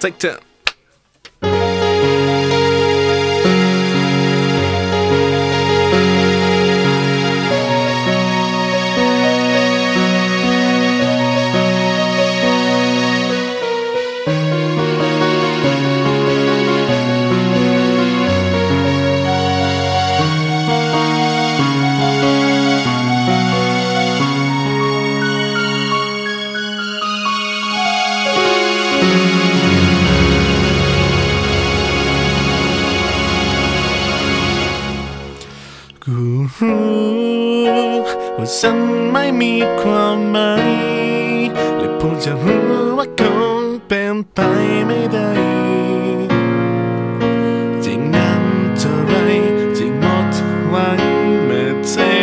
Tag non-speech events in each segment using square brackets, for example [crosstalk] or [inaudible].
Take care. ว่าฉันไม่มีความหมายและพูดจะรู้ว่าคงเป็นไปไม่ได้จริงนั้นเท่าไรจริงหมดหวังเมื่อเธอ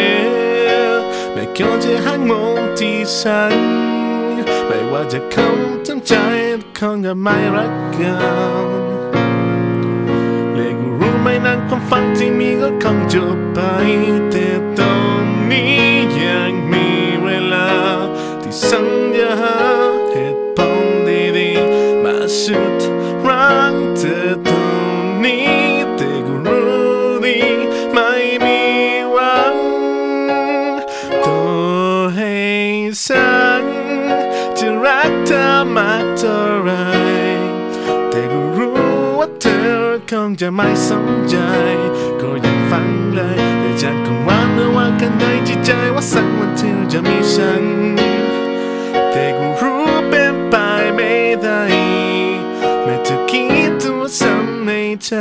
ไม่ควจะหักมุมที่ฉันไม่ว่าจะคำทั้งใจคงจะไม่รักกันและกูรู้ไหมนั้นความฝันที่มีก็คงจบไปแต่ตอน มากเท่าไร แต่ก็รู้ว่าเธอคงจะไม่สนใจ ก็ยังฟังเลยแต่ฉันคงหวังนะว่ากันในจิตใจว่าสักวันเธอจะมีฉัน แต่ก็รู้เป็นไปไม่ได้แม้เธอคิดตัวซ้ำในใจ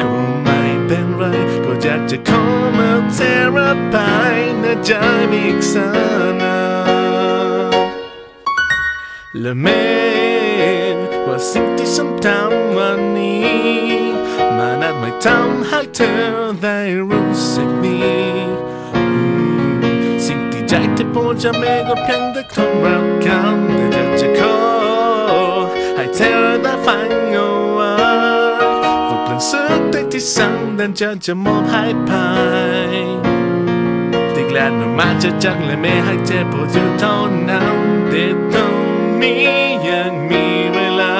ก็ไม่เป็นไร ก็อยากจะขอมาเทระบายในใจมีอีกสักนา และแม้ว่าสิ่งที่ฉันทำวันนี้ มานัดไม่ทำให้เธอได้รู้สึกดีสิ่งที่ใจที่พูดจะไม่ก็เพียงแต่คนรักกันแต่อยากจะขอให้เธอได้ฟังเอาไว้ว่าเปลี่ยนสุดที่ที่สั่งดันจะจะมอบให้ภายที่แลนมาจะจังและไม่ให้เจ็บปวดอยู่เท่านั้นแต่ตรง นี้ยังมีเวลา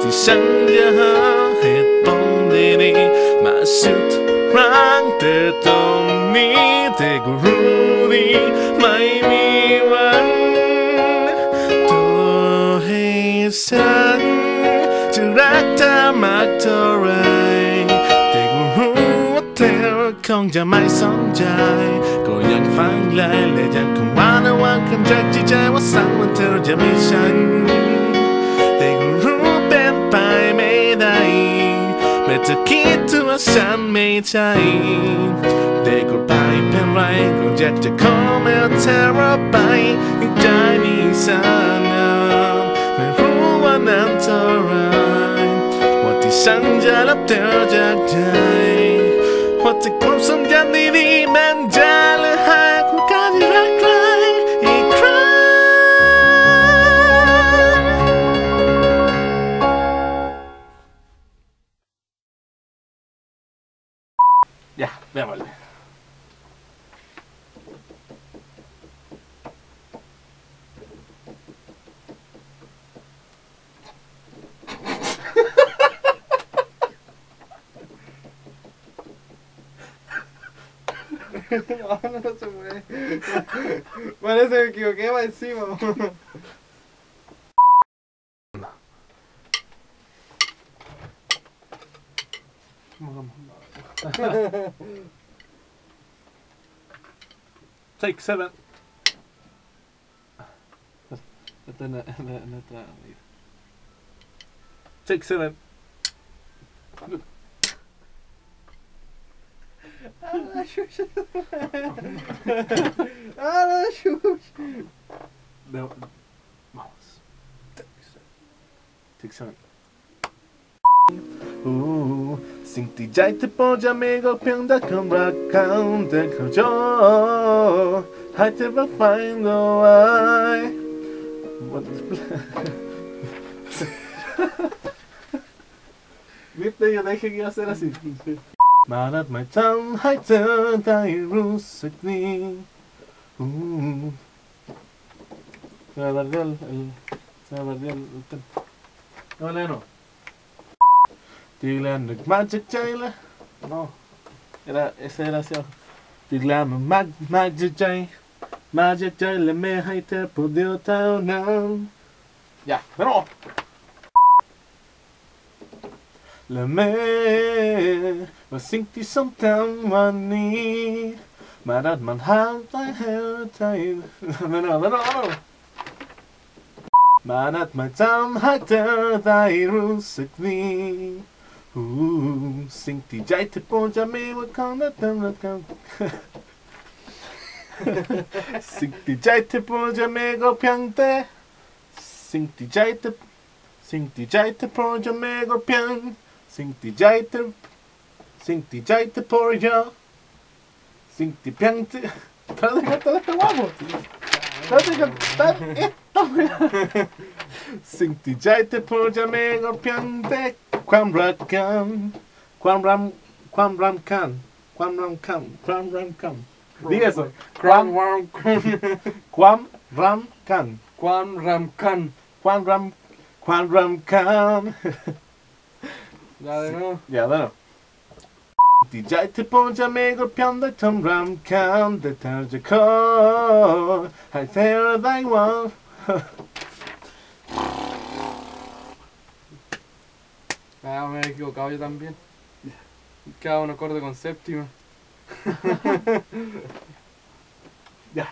ที่ฉันจะหาเหตุผลดีๆมาสุดรักแต่ตรงนี้แต่ก็รู้ดีไม่มีวันต่อให้ฉันจะรักเธอมากเท่าไร คงจะไม่สนใจ ก็ยังฟังเลยและยังคงหวานว่าคำจากจิตใจว่าสักวันเธอจะมีฉัน แต่ก็รู้เป็นไปไม่ได้แม้เธอคิดว่าฉันไม่ใช่แต่ก็ไปเป็นไรก็อยากจะขอแม้เธอรับไปใจมีสนาไม่รู้ว่านานเท่าไรว่าที่ฉันจะรับเธอจากใจ tan divino. [laughs] Parece que me equivoqué va encima. [laughs] Take seven. [laughs] Take seven. Ala Xuxa. Ala Xuxa. Não. Nossa. Tem que ser. Tem Uh, sintidjaite pode amigo penda camba canta canjo I never find no I Mit dig, a kan jag säga sist. But at my tongue I turned I rose at me. Uh, se me perdió el, el, Se me perdió el, el. No, no, no. Magic Taylor. No. Era, ese era hacia abajo. Mag Magic Jay. Magic Jay me haite por Dios Ya, de nuevo. La mer var sintig som Tammani Men att man haltar hela tiden Men alla dagar Men att man tamhatar dig rusakni Sinti jai te ponja me wa kanda tamla kanda Sinti jai te ponja me go pyangte Sinti jai te Sinti jai te ponja me go pyangte ญวันนี้มาดัดมันหายไปเหวใจไม่รอไม่รอไม่รอมานัดมาจำให้เธอได้รู้สึกดีฮู้สิ่งที่ใจเธอปวดจะมีว่าคำนั้นเติมแล้วกันสิ่งที่ใจเธอปวดจะมีก็เพียงแต่สิ่งที่ใจเธอสิ่งที่ใจเธอปวดจะมีก็เพียงสิ่งที่ใจเธอสิ่งที่ใจเธอปวดจะสิ่งที่เพียงเธอ Traduz que todo está guapo. Traduz que está esto. สิ่งที่ใจเธอพูดจะไม่ก็เพียงแต่ความรักกันความรำความรำคันความรำคันความรำคันดี eso ความวางคันความร Yareno. Yareno. دیجایت پونجا میگو پیانده تم رم کم ده ترج کار های تیر دیوان Vamos, me he equivocado yo también. Cada uno acorde con séptima. ya.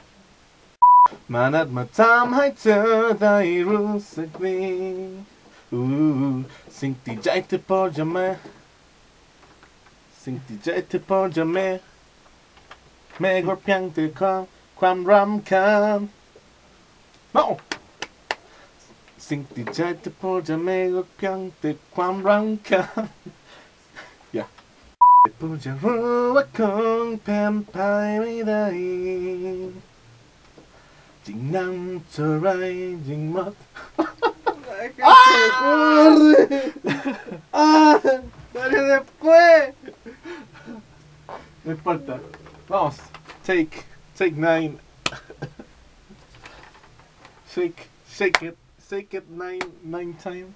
منت متم های تو دایی رو سکلی ให้เธอได้รู้สึกดีอู้สิ่งที่ใจเธอพอจะมาสิ่งที่ใจเธอพอจะแม่แม่ก็เพียงแต่ความความรำคาญ no สิ่งที่ใจเธอพอจะแม่ก็เพียงแต่ความรำคาญ [laughs] อย่าเพิ่งจะรู้ว่าคงเป็นไปไม่ได้ ยิ่งนำเท่าไรยิ่งหมด [laughs] ¡Ay, que se corre! ¡Ah! ¡Dale después! No importa. Vamos. Take. Take nine. shake. Shake it. Shake it nine. Nine times.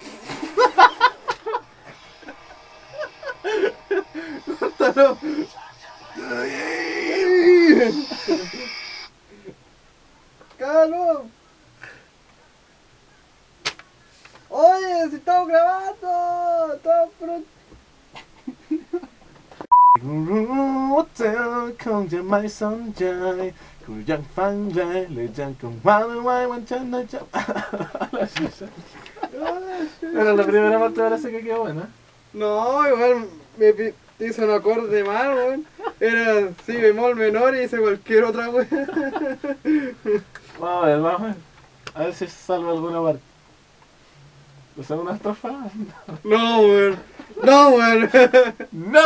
[laughs] ¡Córtalo! [laughs] เธอคงจะไม่สนใจกูยังฟังใจเลยจะคงวางไว้วันฉันน่าจะ Era la primera parte ahora sí que quedó buena. No, igual me pi- hizo un acorde mal, weón. Era si bemol menor y hice cualquier otra weón. Vamos a ver, vamos a ver. A ver si se salva alguna parte. ¿O sea, una estrofa? No, weón. No, weón. ¡No!